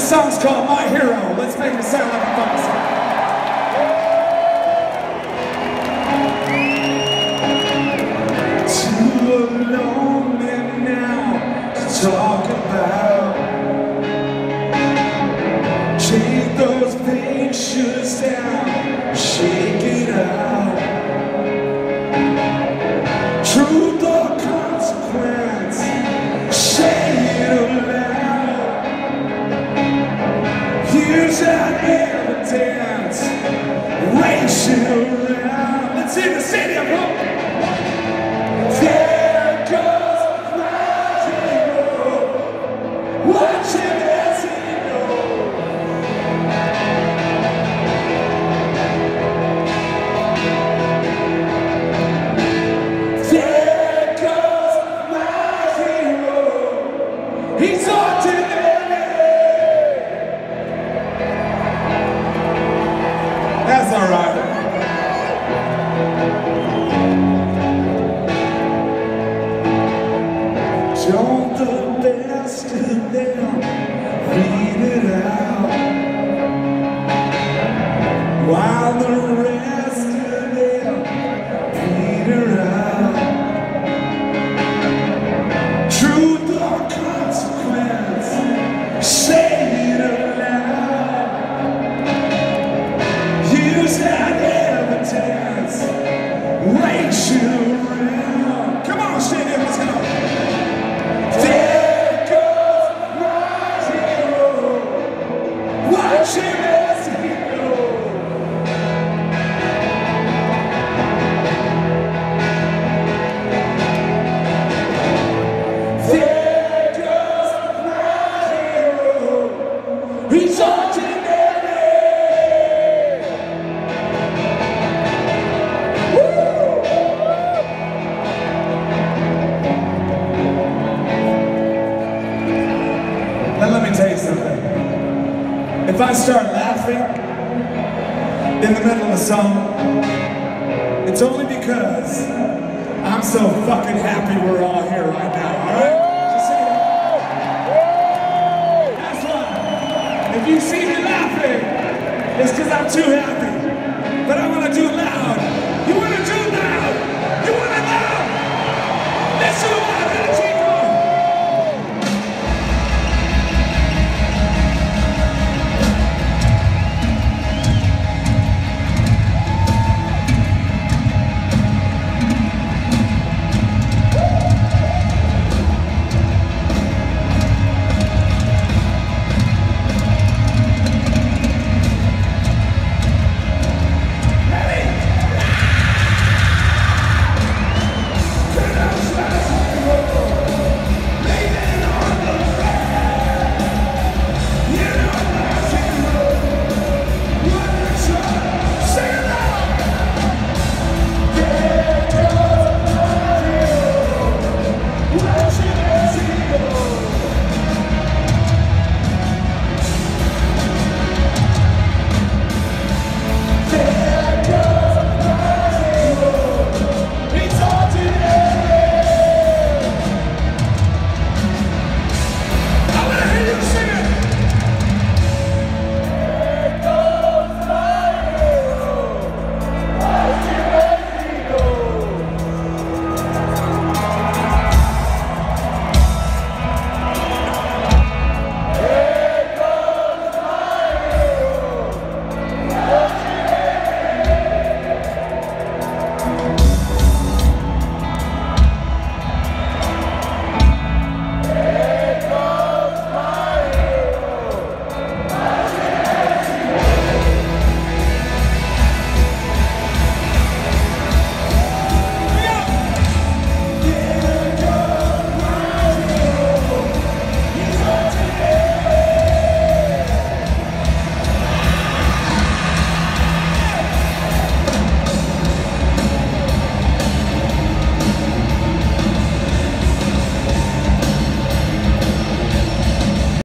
This song's called My Hero. Let's make it sound like a fun song. Talk about. Those down, evidence, race it around. Let's see the city come There Now let me tell you something. If I start laughing in the middle of a song, it's only because I'm so fucking happy we're all here right now, alright? That's why. If you see me laughing, it's because I'm too happy.